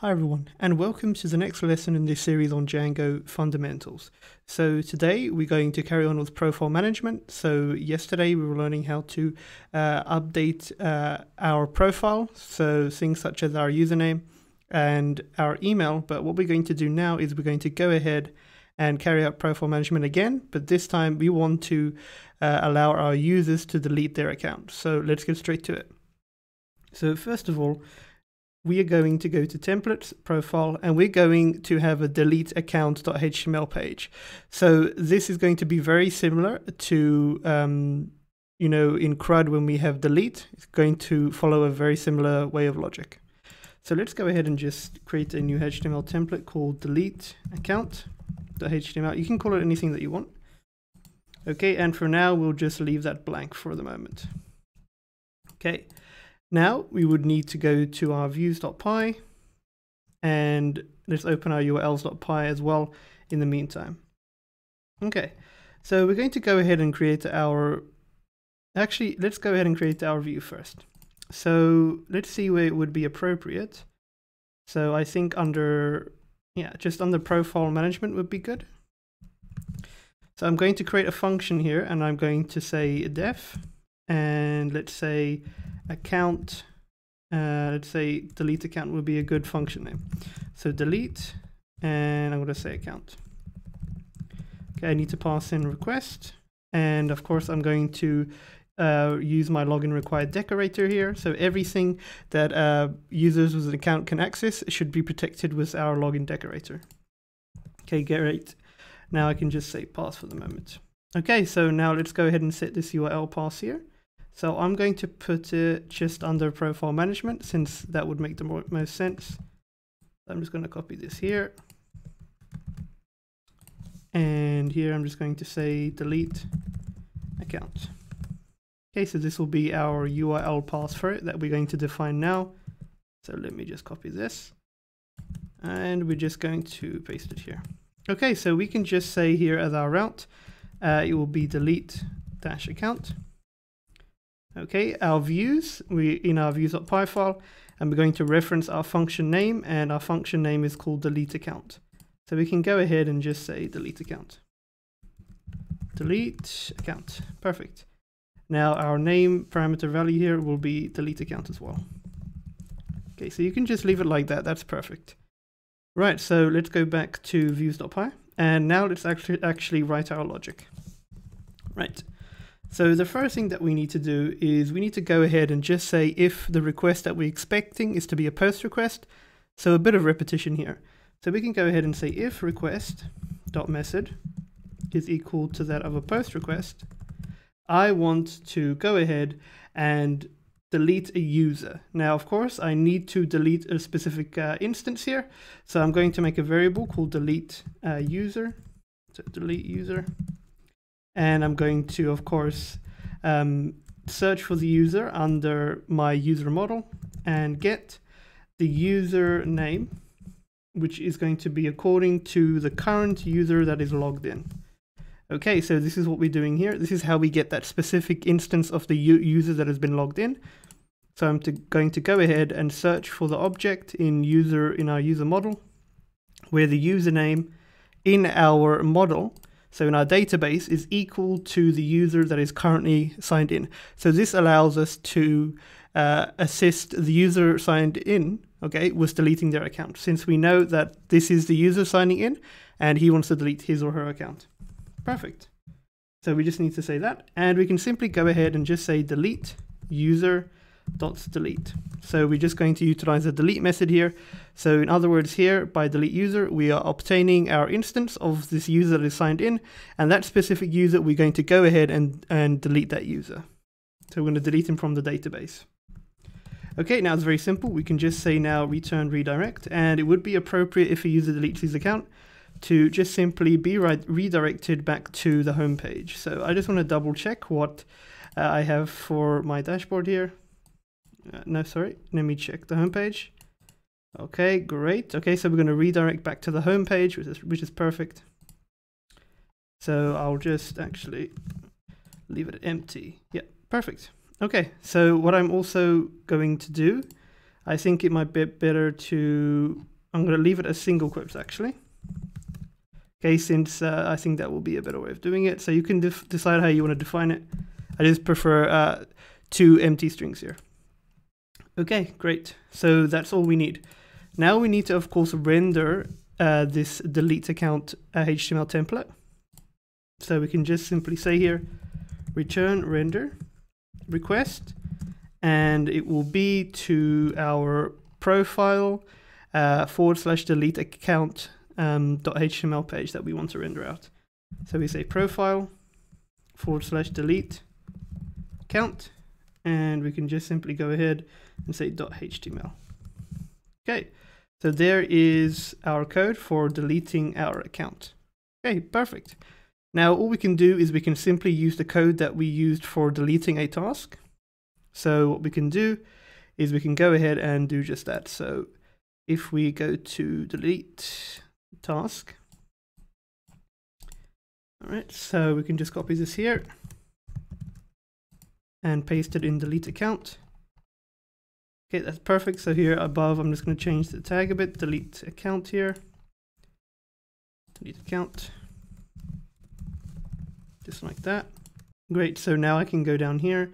Hi everyone, and welcome to the next lesson in this series on Django fundamentals. So today we're going to carry on with profile management. So yesterday we were learning how to uh, update uh, our profile, so things such as our username and our email. But what we're going to do now is we're going to go ahead and carry out profile management again, but this time we want to uh, allow our users to delete their account. So let's get straight to it. So first of all, we are going to go to templates profile and we're going to have a delete account.html page. So this is going to be very similar to, um, you know, in CRUD when we have delete, it's going to follow a very similar way of logic. So let's go ahead and just create a new HTML template called delete account.html. You can call it anything that you want. Okay, and for now, we'll just leave that blank for the moment. Okay. Now we would need to go to our views.py and let's open our urls.py as well in the meantime. Okay, so we're going to go ahead and create our, actually, let's go ahead and create our view first. So let's see where it would be appropriate. So I think under, yeah, just under profile management would be good. So I'm going to create a function here and I'm going to say def and let's say account, uh, let's say delete account would be a good function name. So delete, and I'm going to say account. Okay, I need to pass in request, and of course I'm going to uh, use my login required decorator here. So everything that uh, users with an account can access should be protected with our login decorator. Okay, great. Now I can just say pass for the moment. Okay, so now let's go ahead and set this URL pass here. So I'm going to put it just under profile management since that would make the most sense. I'm just going to copy this here. And here I'm just going to say delete account. Okay, so this will be our URL path for it that we're going to define now. So let me just copy this. And we're just going to paste it here. Okay, so we can just say here as our route, uh, it will be delete dash account. Okay, our views, we in our views.py file, and we're going to reference our function name, and our function name is called delete account. So we can go ahead and just say delete account. Delete account, perfect. Now our name parameter value here will be delete account as well. Okay, so you can just leave it like that, that's perfect. Right, so let's go back to views.py, and now let's actually, actually write our logic. Right. So the first thing that we need to do is we need to go ahead and just say if the request that we're expecting is to be a post request. So a bit of repetition here. So we can go ahead and say if request dot method is equal to that of a post request, I want to go ahead and delete a user. Now, of course, I need to delete a specific uh, instance here. So I'm going to make a variable called delete uh, user. So delete user and I'm going to, of course, um, search for the user under my user model and get the user name, which is going to be according to the current user that is logged in. Okay, so this is what we're doing here. This is how we get that specific instance of the user that has been logged in. So I'm to, going to go ahead and search for the object in user in our user model, where the username in our model so in our database is equal to the user that is currently signed in. So this allows us to uh, assist the user signed in, okay, with deleting their account, since we know that this is the user signing in and he wants to delete his or her account. Perfect. So we just need to say that, and we can simply go ahead and just say delete user dot delete. So we're just going to utilize the delete method here. So in other words here, by delete user, we are obtaining our instance of this user that is signed in, and that specific user, we're going to go ahead and, and delete that user. So we're going to delete him from the database. Okay, now it's very simple. We can just say now return redirect, and it would be appropriate if a user deletes his account to just simply be redirected back to the home page. So I just want to double check what uh, I have for my dashboard here. Uh, no, sorry. Let me check the homepage. Okay, great. Okay, so we're going to redirect back to the homepage, which is which is perfect. So I'll just actually leave it empty. Yeah, perfect. Okay, so what I'm also going to do, I think it might be better to, I'm going to leave it as single quotes actually. Okay, since uh, I think that will be a better way of doing it. So you can decide how you want to define it. I just prefer uh, two empty strings here. Okay, great. So that's all we need. Now we need to, of course, render uh, this delete account HTML uh, template. So we can just simply say here, return render request, and it will be to our profile uh, forward slash delete account um, .html page that we want to render out. So we say profile forward slash delete account, and we can just simply go ahead and say .html. Okay, so there is our code for deleting our account. Okay, perfect. Now all we can do is we can simply use the code that we used for deleting a task. So what we can do is we can go ahead and do just that. So if we go to delete task, all right, so we can just copy this here and paste it in delete account. Okay, that's perfect. So here above, I'm just going to change the tag a bit, delete account here, delete account, just like that. Great, so now I can go down here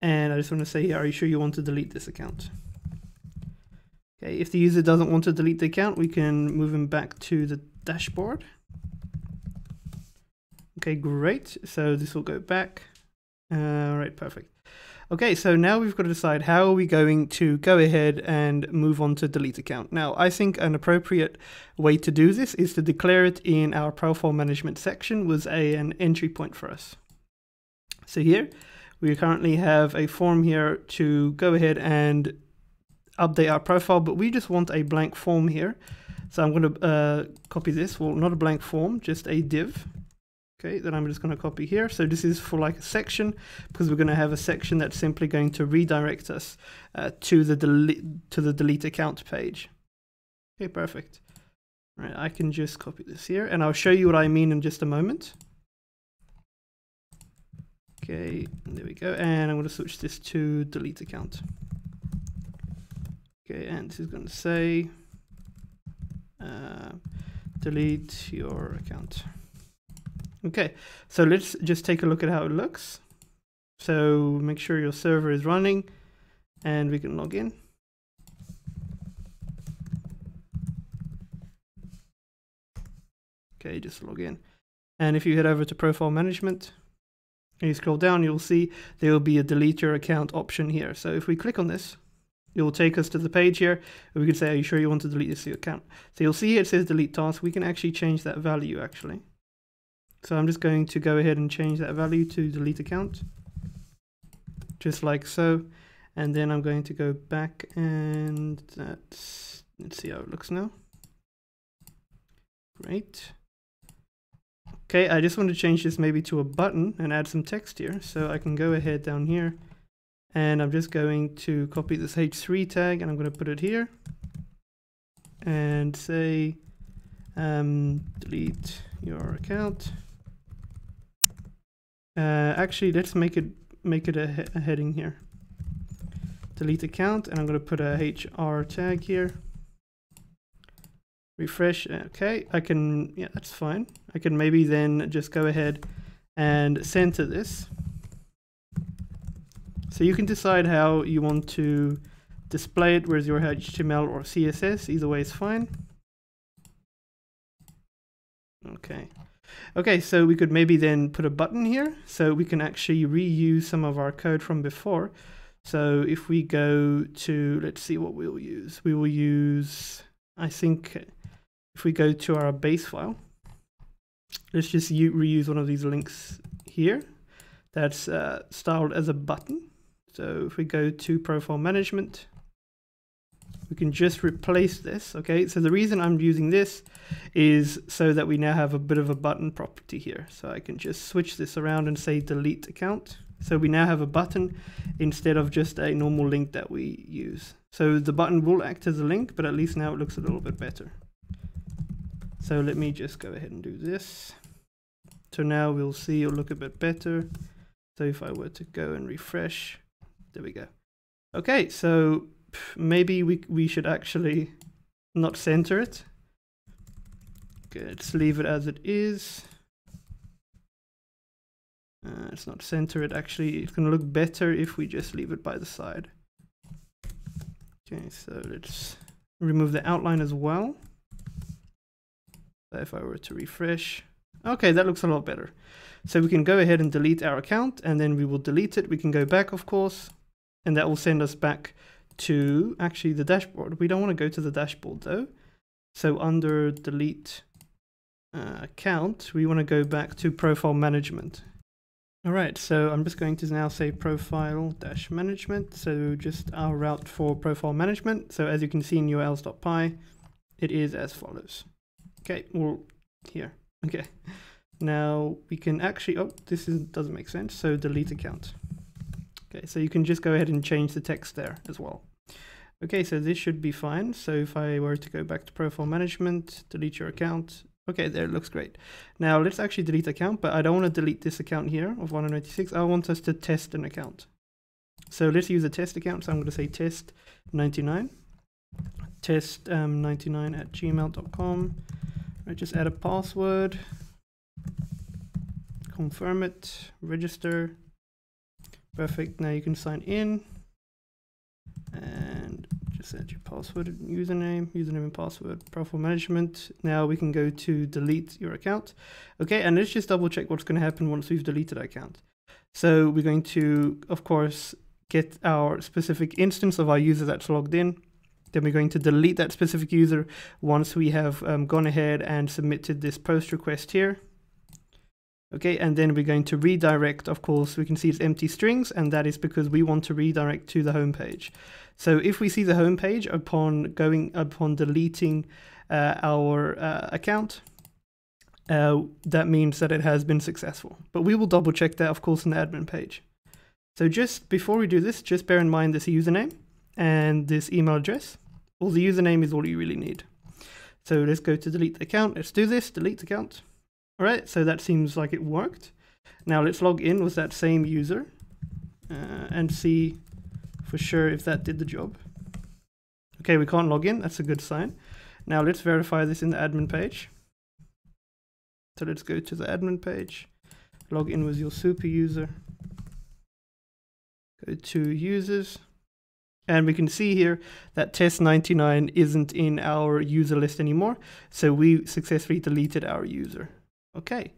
and I just want to say, are you sure you want to delete this account? Okay, if the user doesn't want to delete the account, we can move him back to the dashboard. Okay, great. So this will go back. All uh, perfect. Okay, so now we've got to decide how are we going to go ahead and move on to delete account. Now, I think an appropriate way to do this is to declare it in our profile management section was a, an entry point for us. So here, we currently have a form here to go ahead and update our profile, but we just want a blank form here. So I'm going to uh, copy this, well, not a blank form, just a div. Okay, then I'm just going to copy here. So this is for like a section because we're going to have a section that's simply going to redirect us uh, to the delete to the delete account page. Okay, perfect. Right, I can just copy this here and I'll show you what I mean in just a moment. Okay, there we go. And I'm going to switch this to delete account. Okay, and this is going to say uh, delete your account. Okay, so let's just take a look at how it looks. So make sure your server is running and we can log in. Okay, just log in. And if you head over to profile management and you scroll down, you'll see there will be a delete your account option here. So if we click on this, it will take us to the page here. We can say, are you sure you want to delete this account? So you'll see it says delete task. We can actually change that value actually. So I'm just going to go ahead and change that value to delete account, just like so. And then I'm going to go back and let's see how it looks now. Great. Okay, I just want to change this maybe to a button and add some text here. So I can go ahead down here and I'm just going to copy this h3 tag and I'm going to put it here and say um, delete your account. Uh, actually, let's make it make it a, a heading here. Delete account, and I'm going to put a HR tag here. Refresh. Okay, I can. Yeah, that's fine. I can maybe then just go ahead and center this. So you can decide how you want to display it, whereas your HTML or CSS, either way is fine. Okay. Okay, so we could maybe then put a button here so we can actually reuse some of our code from before. So if we go to, let's see what we'll use. We will use, I think, if we go to our base file, let's just reuse one of these links here that's uh, styled as a button. So if we go to profile management, we can just replace this. Okay, so the reason I'm using this is so that we now have a bit of a button property here. So I can just switch this around and say delete account. So we now have a button instead of just a normal link that we use. So the button will act as a link, but at least now it looks a little bit better. So let me just go ahead and do this. So now we'll see it'll look a bit better. So if I were to go and refresh, there we go. Okay, so maybe we, we should actually not center it. Okay, let's leave it as it is. Uh, it's not centered. Actually, it's going to look better if we just leave it by the side. Okay, so let's remove the outline as well. If I were to refresh. Okay, that looks a lot better. So we can go ahead and delete our account and then we will delete it. We can go back, of course, and that will send us back to actually the dashboard. We don't want to go to the dashboard though. So under delete uh, account, we want to go back to profile management. All right, so I'm just going to now say profile dash management. So just our route for profile management. So as you can see in urls.py, it is as follows. Okay, well, here. Okay. Now we can actually, oh, this is, doesn't make sense. So delete account. Okay, so you can just go ahead and change the text there as well. Okay, so this should be fine. So if I were to go back to profile management, delete your account, Okay, there, it looks great. Now let's actually delete account, but I don't want to delete this account here of 196. I want us to test an account. So let's use a test account. So I'm going to say test 99, test um, 99 at gmail.com. Right, just add a password, confirm it, register. Perfect. Now you can sign in and just enter your password and username, username and password, profile management. Now we can go to delete your account. Okay, and let's just double check what's going to happen once we've deleted our account. So we're going to, of course, get our specific instance of our user that's logged in. Then we're going to delete that specific user once we have um, gone ahead and submitted this post request here. Okay, and then we're going to redirect, of course, we can see it's empty strings, and that is because we want to redirect to the home page. So if we see the home page upon going, upon deleting uh, our uh, account, uh, that means that it has been successful. But we will double check that, of course, in the admin page. So just before we do this, just bear in mind this username and this email address. Well, the username is all you really need. So let's go to delete the account. Let's do this, delete account. All right, so that seems like it worked. Now let's log in with that same user uh, and see for sure if that did the job. Okay, we can't log in. That's a good sign. Now let's verify this in the admin page. So let's go to the admin page, log in with your super user, go to users, and we can see here that test99 isn't in our user list anymore. So we successfully deleted our user. Okay,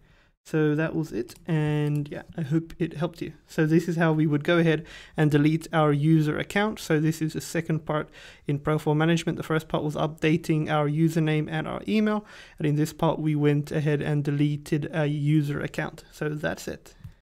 so that was it. And yeah, I hope it helped you. So this is how we would go ahead and delete our user account. So this is the second part in profile management. The first part was updating our username and our email. And in this part, we went ahead and deleted a user account. So that's it.